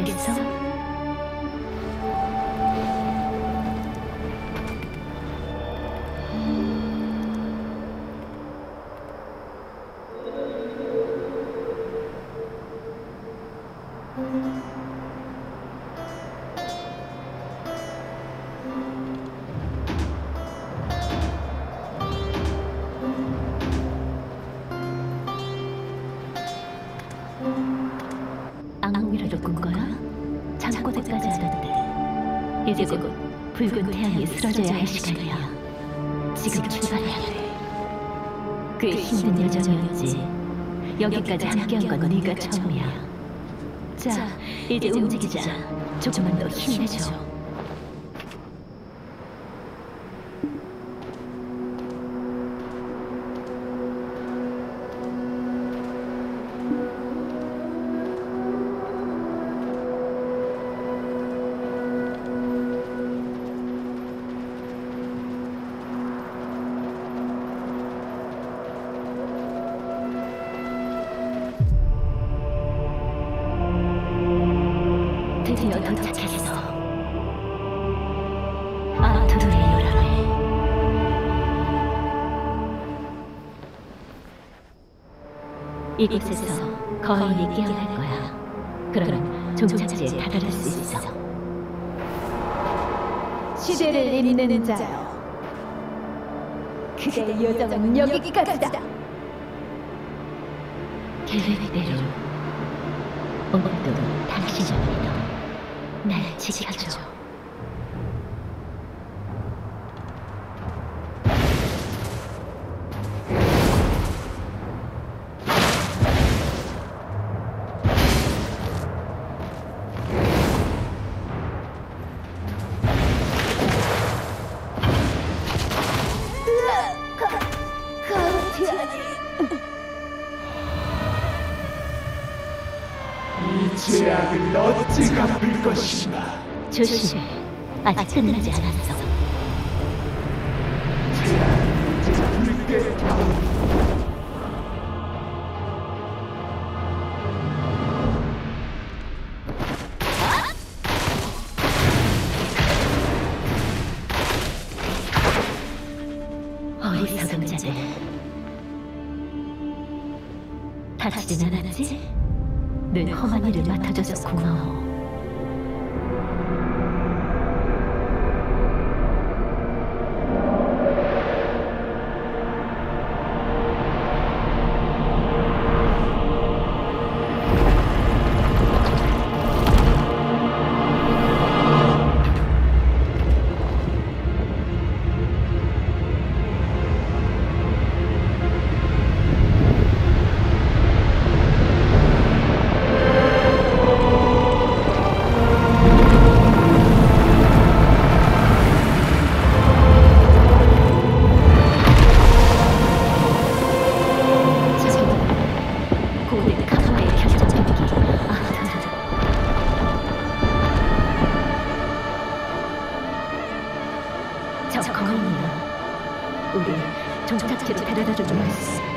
없겠어? 악몽이라도 꾼 거야? 잠꼬대까지 하던데 이제 곧 붉은 태양이 쓰러져야 할 시간이야. 지금 출발해야 돼 꽤 힘든 여정이었지. 여기까지 함께한 건 네가 처음이야. 자, 이제 움직이자. 조금만 더 힘내줘 드디어 도착했어 아토르의 요람에 이곳에서 거인이 깨어날 거야. 그럼 종착지에 다다를 수 있어. 시대를 잇는 자여. 그대의 여정은 여기까지다. 계획대로 오늘도 당신을 믿어 날 지켜줘 죄악을 어찌 갚을 것인가? 조심해 아직 끝나지 않았어 죄악은 이제 붉게 타오르 어리석은 자들 다치진 않았지? 늘 험한 일을 맡아줘서 고마워 저 거인이여. 우리 정착지로 데려다 주지 마세요